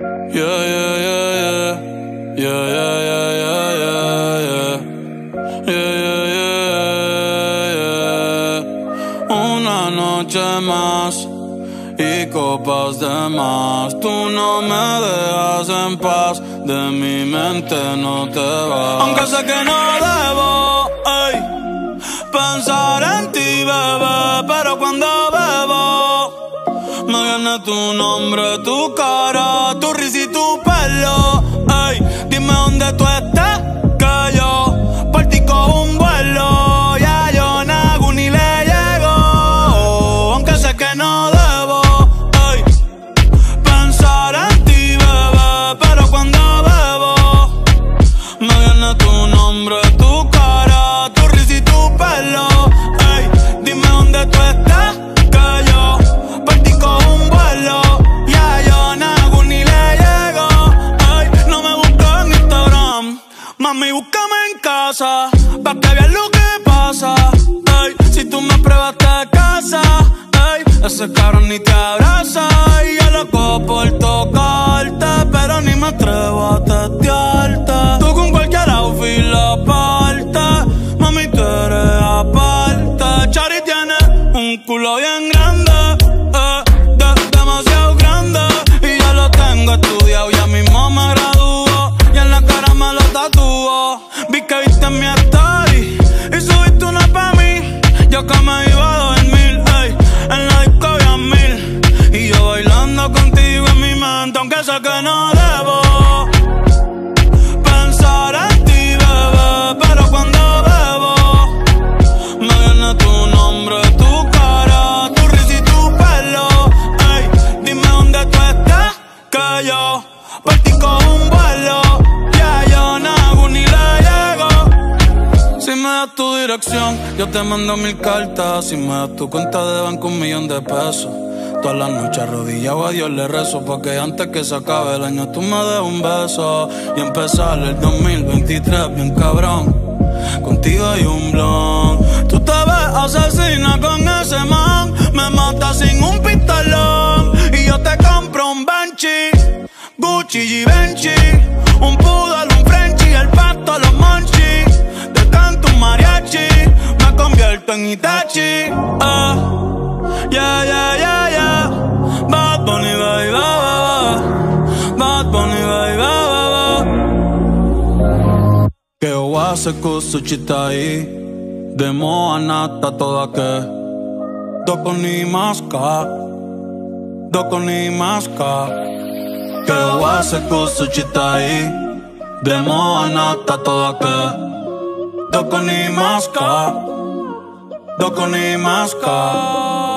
Yeah, yeah, yeah, yeah. Yeah, yeah, yeah, yeah, yeah, yeah. Yeah, yeah, yeah. Una noche más y copas de más. Tú no me dejas en paz, de mi mente no te vas. Aunque sé que no debo, ey, pensar en ti, bebé, pero cuando me viene tu nombre, tu cara, tu risa y tu pelo. Mami, búscame en casa, pa' que veas lo que pasa. Ey, si tú me pruebas te casa, ey, ese cabrón ni te abraza. Y yo loco por tocarte, pero ni me atrevo Yo que me iba a dormir, ey, en la disco mil. Y yo bailando contigo en mi mente, aunque sé que no yo te mando mil cartas. Si me das tu cuenta de banco, un millón de pesos. Todas las noches arrodillado a Dios le rezo Porque antes que se acabe el año tú me des un beso Y empezar el 2023 bien cabrón Contigo hay un blon Tú te ves asesina con ese man Me mata sin un pistolón Y yo te compro un Banshee Gucci Un poodle, un Que oase kusuchitai Demo anata toda que. Doko ni maska Doko ni maska Que oase kusuchitai Demo anata toda que. Doko ni maska Doko ni maska